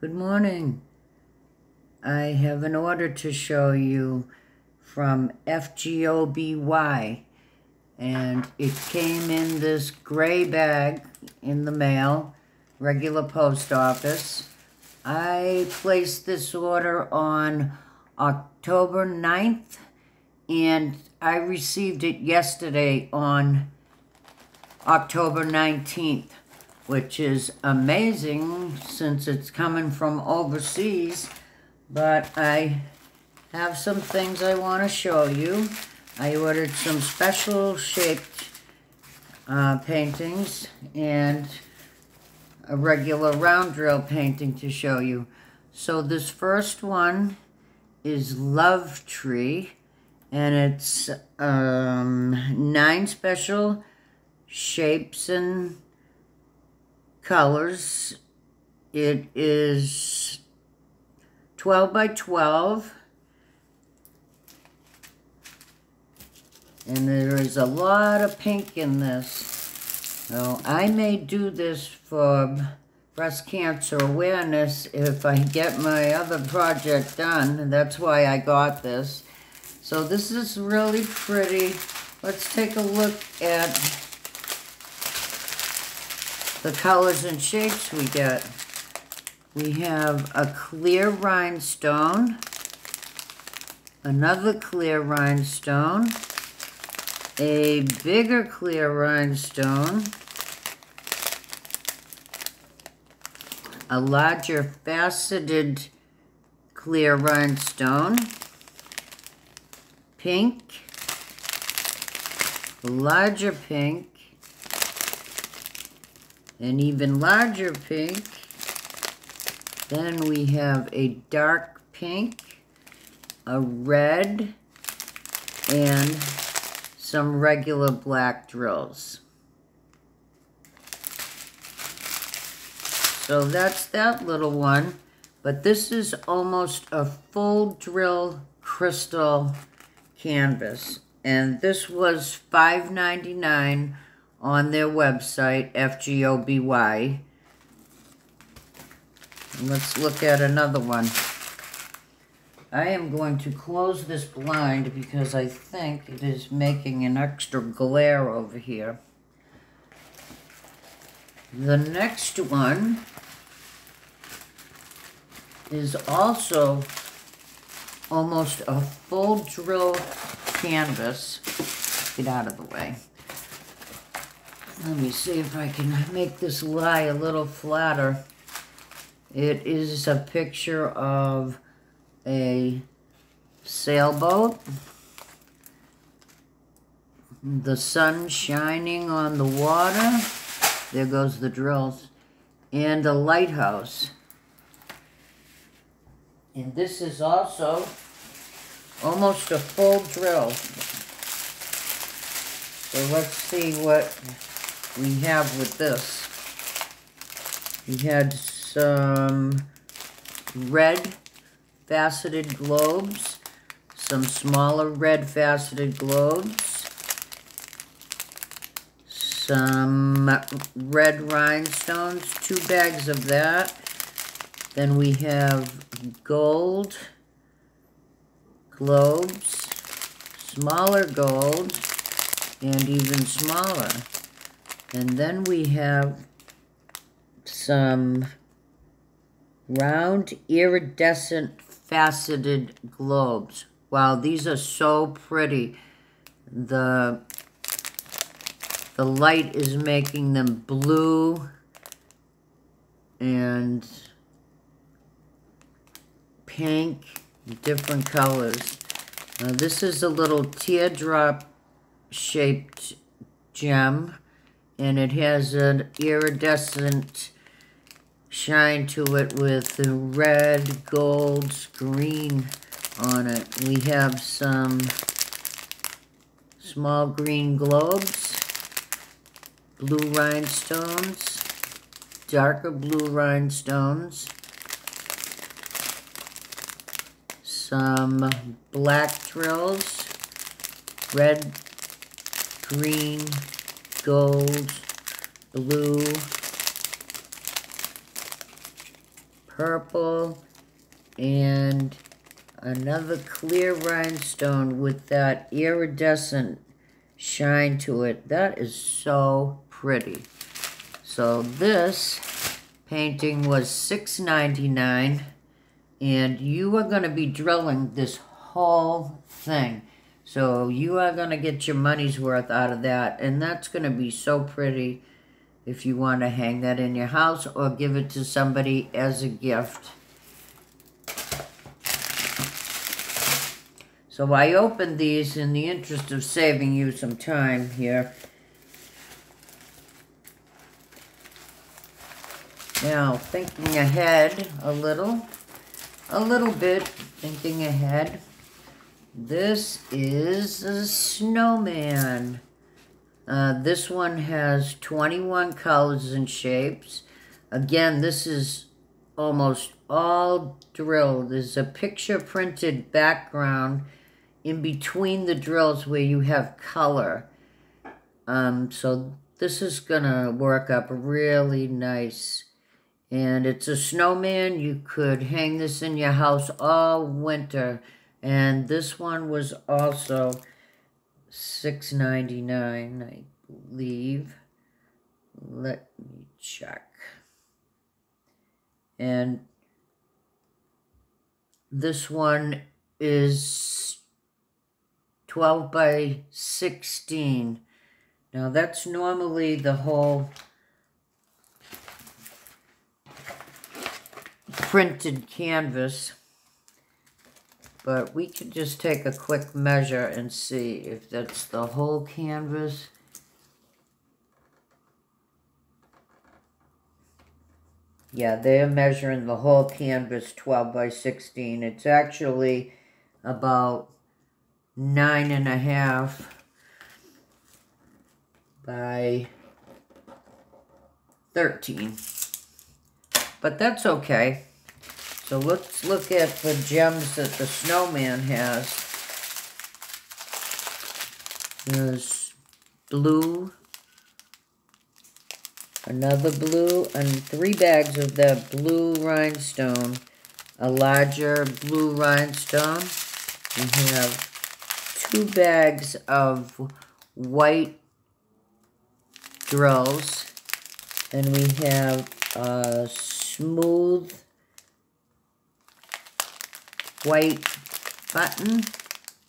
Good morning. I have an order to show you from FGOBY and it came in this gray bag in the mail, regular post office. I placed this order on October 9th and I received it yesterday on October 19th which is amazing since it's coming from overseas. But I have some things I want to show you. I ordered some special shaped uh, paintings and a regular round drill painting to show you. So this first one is Love Tree and it's um, nine special shapes and colors. It is 12 by 12. And there is a lot of pink in this. So I may do this for breast cancer awareness if I get my other project done. That's why I got this. So this is really pretty. Let's take a look at the colors and shapes we get. We have a clear rhinestone, another clear rhinestone, a bigger clear rhinestone, a larger faceted clear rhinestone, pink, larger pink, an even larger pink. Then we have a dark pink, a red, and some regular black drills. So that's that little one. But this is almost a full drill crystal canvas. And this was $5.99 on their website, FGOBY. Let's look at another one. I am going to close this blind because I think it is making an extra glare over here. The next one is also almost a full drill canvas. Get out of the way. Let me see if I can make this lie a little flatter. It is a picture of a sailboat. The sun shining on the water. There goes the drills. And a lighthouse. And this is also almost a full drill. So let's see what we have with this. We had some red faceted globes, some smaller red faceted globes, some red rhinestones, two bags of that. Then we have gold globes, smaller gold, and even smaller. And then we have some round iridescent faceted globes. Wow, these are so pretty. The, the light is making them blue and pink, different colors. Now this is a little teardrop shaped gem and it has an iridescent shine to it with the red, gold, green on it. We have some small green globes, blue rhinestones, darker blue rhinestones, some black drills, red, green, gold, blue, purple, and another clear rhinestone with that iridescent shine to it. That is so pretty. So this painting was $6.99 and you are going to be drilling this whole thing. So you are going to get your money's worth out of that and that's going to be so pretty if you want to hang that in your house or give it to somebody as a gift. So I opened these in the interest of saving you some time here. Now, thinking ahead a little, a little bit, thinking ahead. This is a snowman. Uh, this one has 21 colors and shapes. Again, this is almost all drilled. There's a picture printed background in between the drills where you have color. Um, so this is going to work up really nice. And it's a snowman. You could hang this in your house all winter. And this one was also six ninety nine, I believe. Let me check. And this one is 12 by 16. Now that's normally the whole printed canvas. But we could just take a quick measure and see if that's the whole canvas. Yeah, they're measuring the whole canvas 12 by 16. It's actually about nine and a half by 13. But that's okay. So let's look at the gems that the snowman has. There's blue, another blue, and three bags of that blue rhinestone. A larger blue rhinestone. We have two bags of white drills. And we have a smooth white button,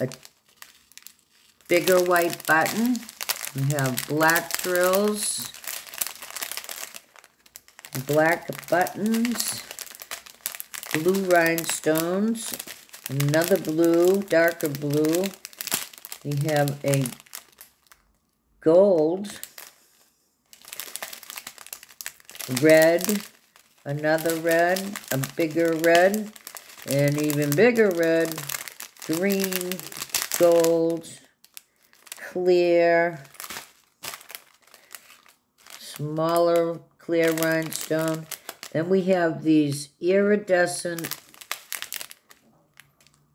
a bigger white button. We have black drills, black buttons, blue rhinestones, another blue, darker blue. We have a gold, red, another red, a bigger red, an even bigger red, green, gold, clear, smaller clear rhinestone. Then we have these iridescent,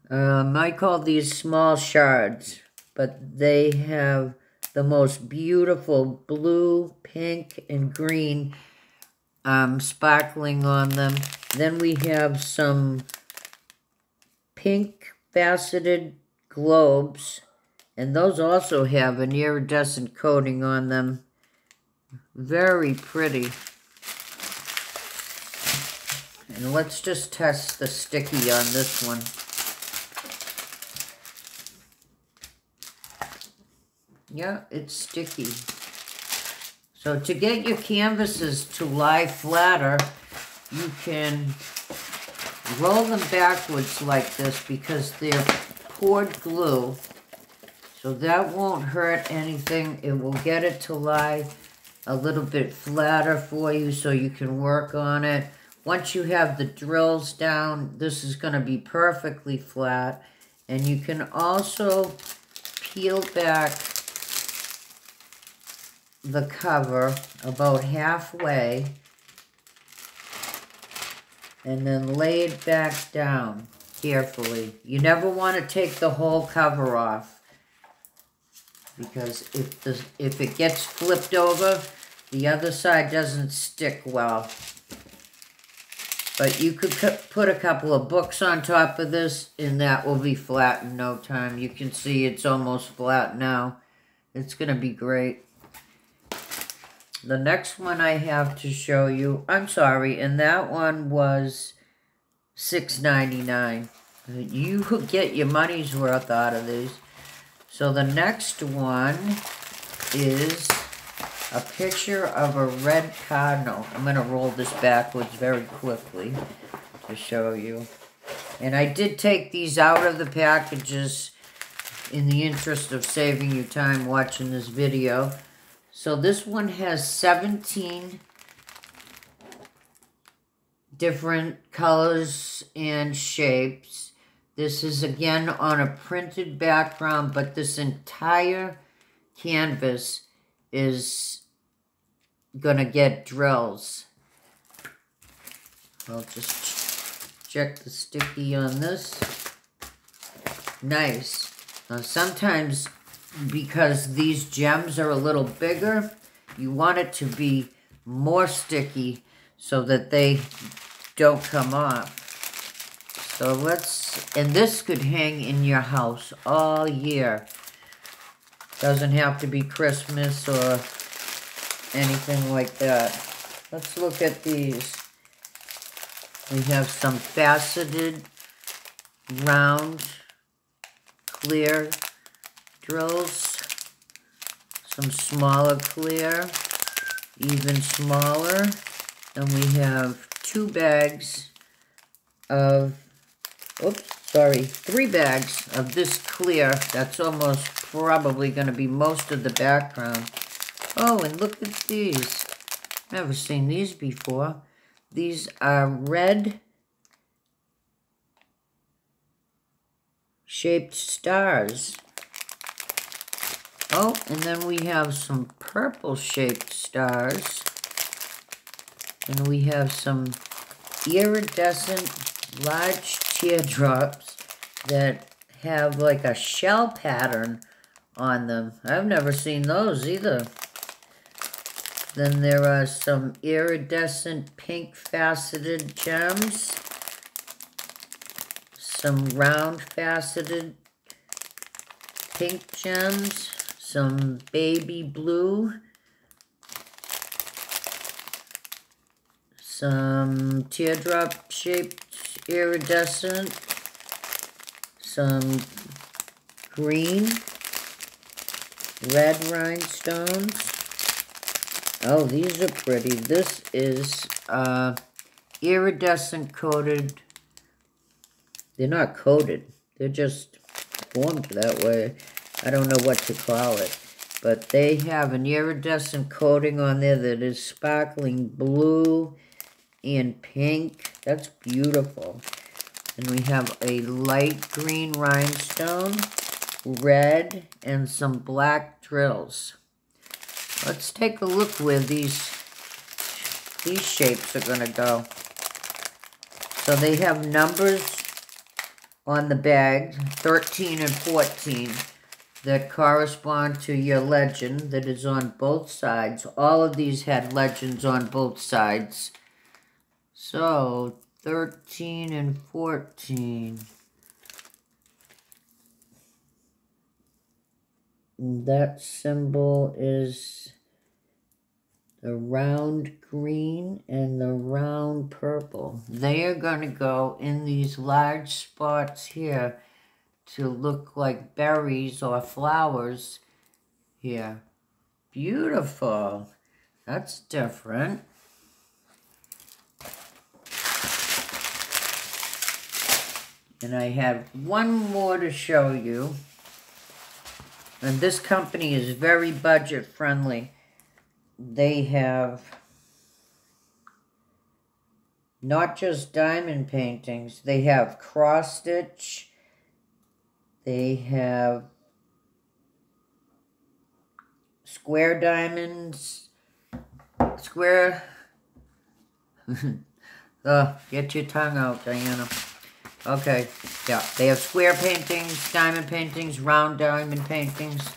um, I call these small shards, but they have the most beautiful blue, pink, and green um, sparkling on them. Then we have some pink faceted globes, and those also have an iridescent coating on them. Very pretty. And let's just test the sticky on this one. Yeah, it's sticky. So to get your canvases to lie flatter, you can roll them backwards like this because they're poured glue. So that won't hurt anything. It will get it to lie a little bit flatter for you so you can work on it. Once you have the drills down, this is going to be perfectly flat. And you can also peel back the cover about halfway and then lay it back down carefully. You never want to take the whole cover off because if the if it gets flipped over, the other side doesn't stick well. But you could put a couple of books on top of this and that will be flat in no time. You can see it's almost flat now. It's going to be great. The next one I have to show you, I'm sorry, and that one was $6.99. You get your money's worth out of these. So the next one is a picture of a red cardinal. I'm going to roll this backwards very quickly to show you. And I did take these out of the packages in the interest of saving you time watching this video. So this one has 17 different colors and shapes. This is again on a printed background, but this entire canvas is gonna get drills. I'll just check the sticky on this. Nice. Now sometimes because these gems are a little bigger, you want it to be more sticky so that they don't come off. So let's, and this could hang in your house all year. Doesn't have to be Christmas or anything like that. Let's look at these. We have some faceted, round, clear drills. Some smaller clear, even smaller. And we have two bags of, oops, sorry, three bags of this clear. That's almost probably going to be most of the background. Oh, and look at these. Never seen these before. These are red shaped stars. Oh, and then we have some purple shaped stars. And we have some iridescent large teardrops that have like a shell pattern on them. I've never seen those either. Then there are some iridescent pink faceted gems. Some round faceted pink gems. Some baby blue. Some teardrop shaped iridescent. Some green. Red rhinestones. Oh, these are pretty. This is uh, iridescent coated. They're not coated. They're just formed that way. I don't know what to call it. But they have an iridescent coating on there that is sparkling blue and pink. That's beautiful. And we have a light green rhinestone, red, and some black drills. Let's take a look where these, these shapes are going to go. So they have numbers on the bag, 13 and 14, that correspond to your legend that is on both sides. All of these had legends on both sides. So, 13 and 14. that symbol is the round green and the round purple. They are going to go in these large spots here to look like berries or flowers here. Beautiful. That's different. And I have one more to show you. And this company is very budget friendly. They have not just diamond paintings, they have cross stitch, they have square diamonds, square, oh, get your tongue out, Diana. Okay, yeah, they have square paintings, diamond paintings, round diamond paintings.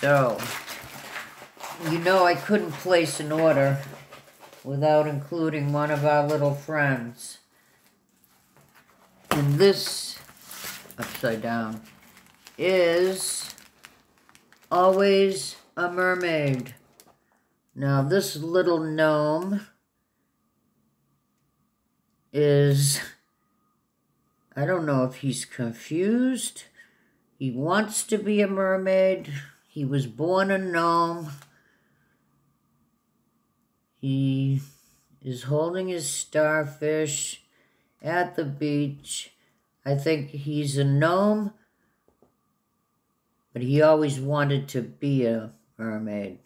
So, you know I couldn't place an order without including one of our little friends. And this, upside down, is always a mermaid. Now this little gnome is, I don't know if he's confused. He wants to be a mermaid. He was born a gnome. He is holding his starfish at the beach. I think he's a gnome, but he always wanted to be a mermaid.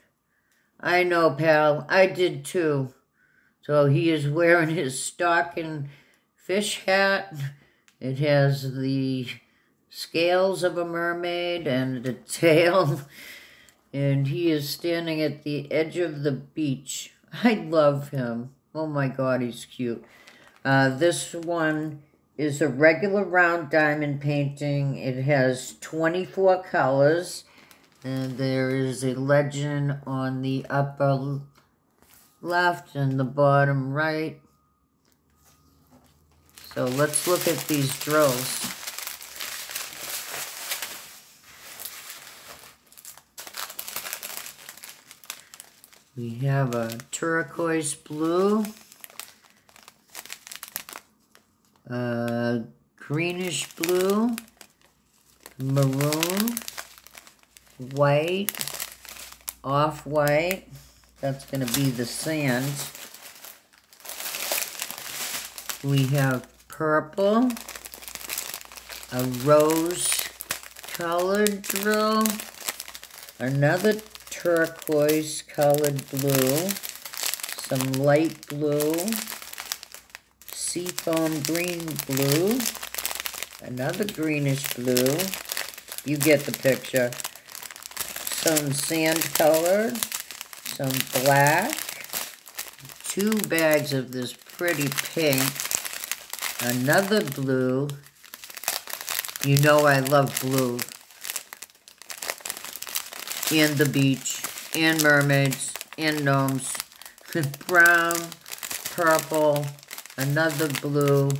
I know, pal. I did too. So he is wearing his stocking fish hat. It has the scales of a mermaid and a tail. And he is standing at the edge of the beach. I love him. Oh my god, he's cute. Uh, this one is a regular round diamond painting. It has 24 colors. And there is a legend on the upper left and the bottom right. So let's look at these drills. We have a turquoise blue, a greenish blue, maroon, white, off-white, that's going to be the sand. We have purple, a rose colored drill, another turquoise colored blue, some light blue, seafoam green blue, another greenish blue, you get the picture, some sand color, some black, two bags of this pretty pink, another blue. You know I love blue. And the beach, and mermaids, and gnomes. Brown, purple, another blue,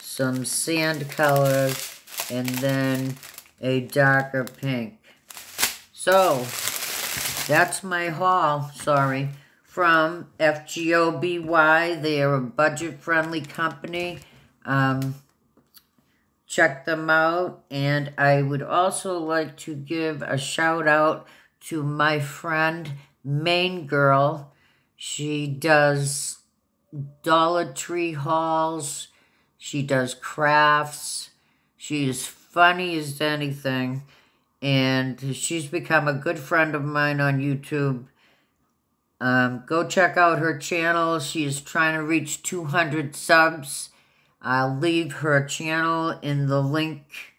some sand colors, and then a darker pink. So, that's my haul, sorry, from FGOBY. They are a budget-friendly company. Um, check them out. And I would also like to give a shout-out to my friend, Maine Girl. She does Dollar Tree hauls. She does crafts. She is funny as anything and she's become a good friend of mine on YouTube. Um, go check out her channel. She is trying to reach 200 subs. I'll leave her channel in the link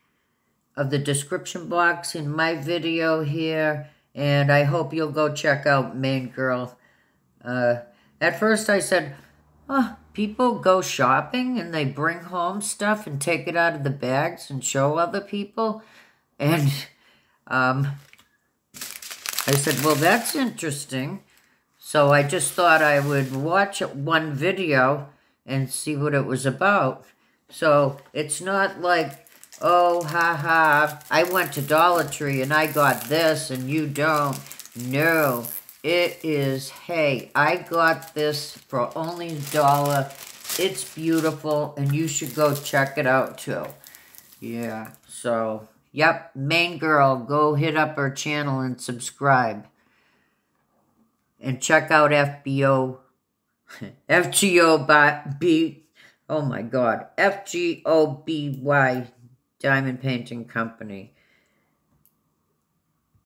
of the description box in my video here. And I hope you'll go check out Maine Girl. Uh, at first I said, oh, people go shopping and they bring home stuff and take it out of the bags and show other people. And um, I said, well, that's interesting. So I just thought I would watch one video and see what it was about. So it's not like, oh, ha ha, I went to Dollar Tree and I got this and you don't. No, it is, hey, I got this for only a dollar. It's beautiful and you should go check it out too. Yeah, so Yep, Maine girl, go hit up her channel and subscribe. And check out FBO, FGO by B, oh my God, FGOBY Diamond Painting Company.